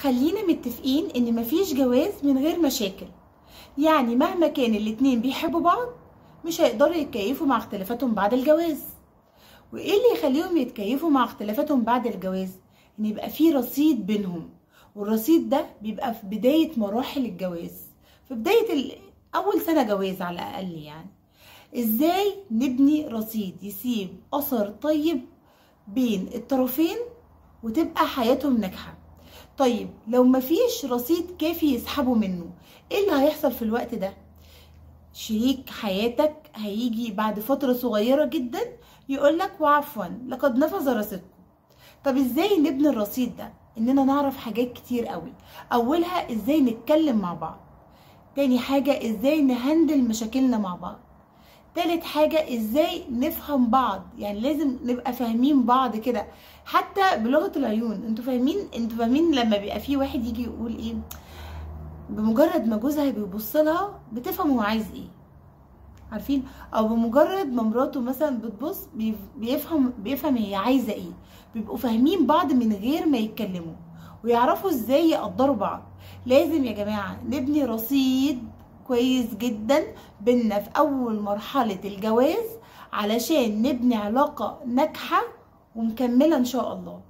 خلينا متفقين إن مفيش جواز من غير مشاكل. يعني مهما كان الاتنين بيحبوا بعض مش هيقدروا يتكيفوا مع اختلافاتهم بعد الجواز. وإيه اللي يخليهم يتكيفوا مع اختلافاتهم بعد الجواز؟ إن يبقى في رصيد بينهم. والرصيد ده بيبقى في بداية مراحل الجواز. في بداية. أول سنة جواز على الأقل يعني. إزاي نبني رصيد يسيب أثر طيب بين الطرفين وتبقى حياتهم ناجحة؟ طيب لو مفيش رصيد كافي يسحبوا منه إيه اللي هيحصل في الوقت ده؟ شريك حياتك هيجي بعد فترة صغيرة جدا يقولك وعفوا لقد نفذ رصيدكم. طب إزاي نبني الرصيد ده؟ إننا نعرف حاجات كتير قوي. أولها إزاي نتكلم مع بعض. تاني حاجة إزاي نهندل مشاكلنا مع بعض. تالت حاجة إزاي نفهم بعض. يعني لازم نبقى فاهمين بعض كده. حتى بلغة العيون أنتوا فاهمين أنتوا فاهمين لما بيبقى في واحد يجي يقول إيه؟ بمجرد ما جوزها بيبص لها بتفهم هو عايز إيه. عارفين؟ أو بمجرد ما مراته مثلا بتبص بيفهم بيفهم هي عايزة إيه. بيبقوا فاهمين بعض من غير ما يتكلموا ويعرفوا إزاي يقدروا بعض. لازم يا جماعة نبني رصيد كويس جدا بينا في أول مرحلة الجواز علشان نبني علاقة ناجحة ومكملة إن شاء الله.